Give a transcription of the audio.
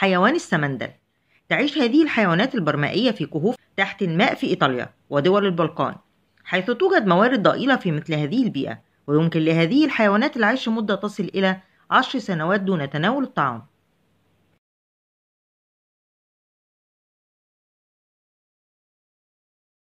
حيوان السمندل تعيش هذه الحيوانات البرمائية في كهوف تحت الماء في إيطاليا ودول البلقان حيث توجد موارد ضئيلة في مثل هذه البيئة ويمكن لهذه الحيوانات العيش مدة تصل إلى عشر سنوات دون تناول الطعام.